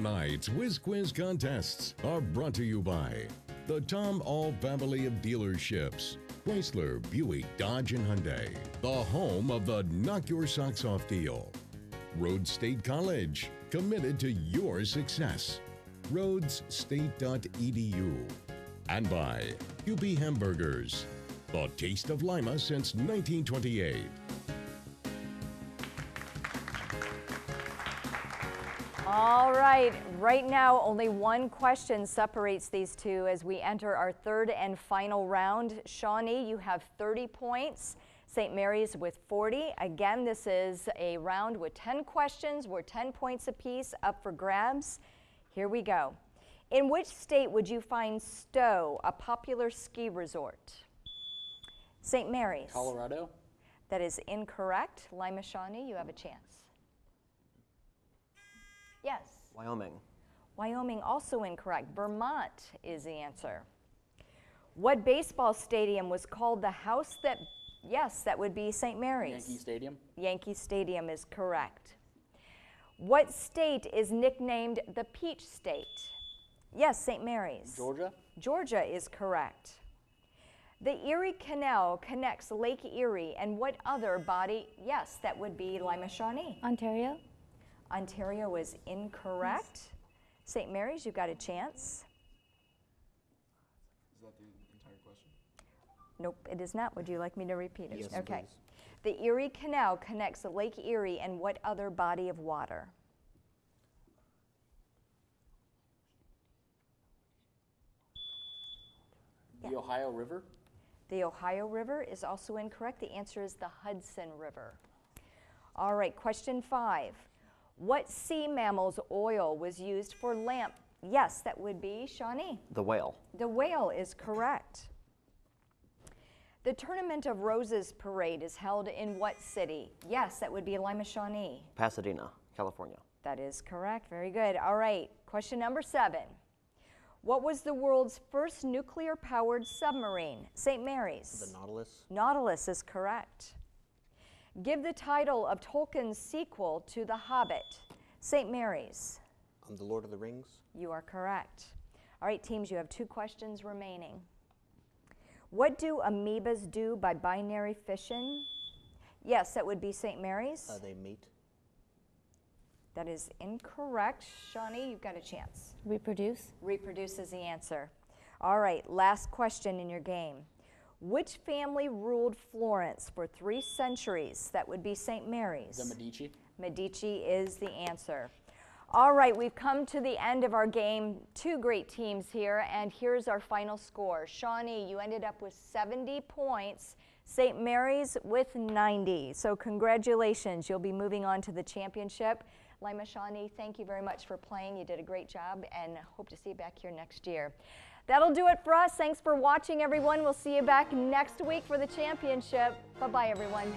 Tonight's Whiz Quiz contests are brought to you by the Tom Ahl family of dealerships, Chrysler, Buick, Dodge, and Hyundai, the home of the Knock Your Socks Off deal. Rhodes State College, committed to your success. RhodesState.edu. And by Kewpee Hamburgers, the taste of Lima since 1928. All right, right now only one question separates these two as we enter our third and final round. Shawnee, you have 30 points. St. Mary's with 40. Again, this is a round with 10 questions. We're 10 points apiece up for grabs. Here we go. In which state would you find Stowe, a popular ski resort? St. Mary's. Colorado? That is incorrect. Lima Shawnee, you have a chance. Yes. Wyoming. Wyoming, also incorrect. Vermont is the answer. What baseball stadium was called the house that, yes, that would be St. Mary's. Yankee Stadium? Yankee Stadium is correct. What state is nicknamed the Peach State? Yes, St. Mary's. Georgia? Georgia is correct. The Erie Canal connects Lake Erie and what other body? Yes, that would be Lima Shawnee. Ontario? Ontario is incorrect. St. Mary's, you've got a chance. Is that the entire question? Nope, it is not. Would you like me to repeat it? Yes, okay. please. The Erie Canal connects Lake Erie and what other body of water? The Ohio River? The Ohio River is also incorrect. The answer is the Hudson River. All right, question five. What sea mammal's oil was used for lamp? Yes, that would be Shawnee. The whale. The whale is correct. The Tournament of Roses parade is held in what city? Yes, that would be Lima Shawnee. Pasadena, California. That is correct. Very good. All right. Question number seven. What was the world's first nuclear powered submarine? St. Mary's. The Nautilus. Nautilus is correct. Give the title of Tolkien's sequel to The Hobbit. St. Mary's. Um, the Lord of the Rings. You are correct. All right, teams, you have two questions remaining. What do amoebas do by binary fission? Yes, that would be St. Mary's. Uh, they mate. that is incorrect. Shawnee, you've got a chance. Reproduce? Reproduce is the answer. All right, last question in your game. Which family ruled Florence for three centuries? That would be St. Mary's. The Medici? Medici is the answer. All right, we've come to the end of our game. Two great teams here, and here's our final score. Shawnee, you ended up with 70 points. St. Mary's with 90. So congratulations, you'll be moving on to the championship. Lima Shawnee, thank you very much for playing. You did a great job, and hope to see you back here next year. That'll do it for us. Thanks for watching, everyone. We'll see you back next week for the championship. Bye-bye, everyone.